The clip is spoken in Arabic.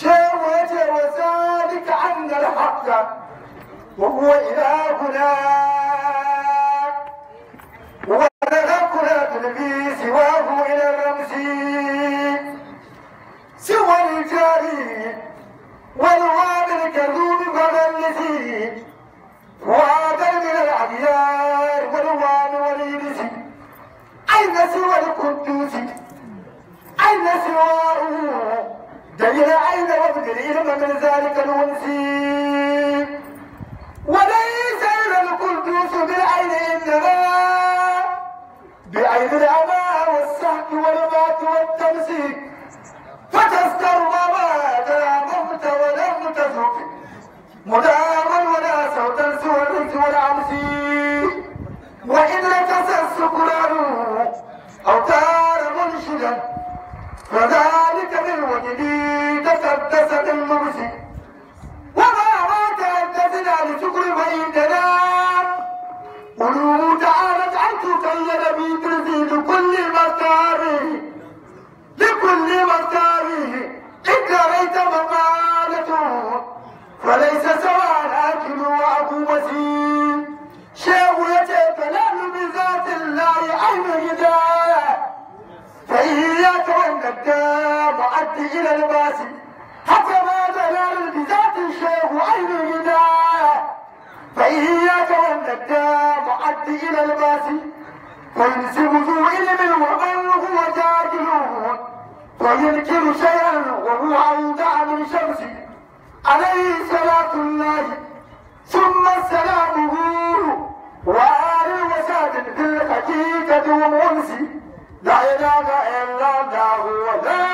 شاوت وذلك عن الحق وهو إلهنا. ونغفنا تلبي سواه إلى الرمز. سوى الجاري والواد الكذوب فغلسي وعاد من الأديار والوان والإنس أين سوى القدوس؟ أين سواه من ذلك الونسي وليس إلى القدوس بالعين إنما. بعين العمى والسحق والمات والتمسيك. فتذكر ما داممت ولم تذق مؤدي إلى الباس فينسب ذو علم ومن هو جاهل. وينكر شيئا وهو أودع من شمس عليه صلاة الله. ثم سلامه. وآل وساد في الحقيقة ومنسي لا إله إلا الله ولا